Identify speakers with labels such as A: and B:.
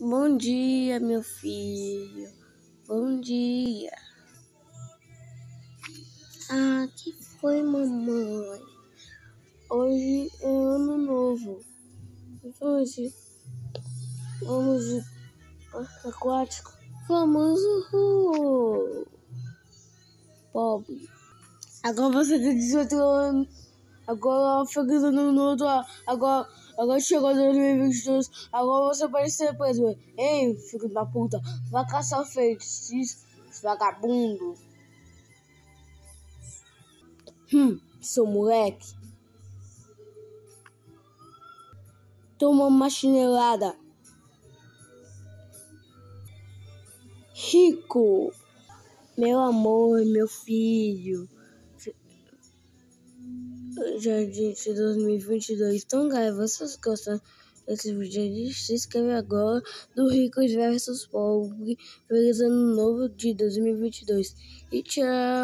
A: Bom dia, meu filho. Bom dia. Ah, que foi, mamãe? Hoje é ano novo. Hoje vamos de parque aquático. Uhul. Pobre. Agora você tem 18 anos. Agora feliz ano novo. Agora, agora chegou 2022. Agora você pode ser preso. Ei, filho da puta. Vai caçar feitiço, vagabundo. Hum, seu moleque. Toma uma chinelada. Rico. Meu amor, meu filho. Jardim de 2022. Então, galera, vocês gostam desse vídeo? Se inscreve agora do Ricos versus Pobre. Feliz ano novo de 2022. E tchau!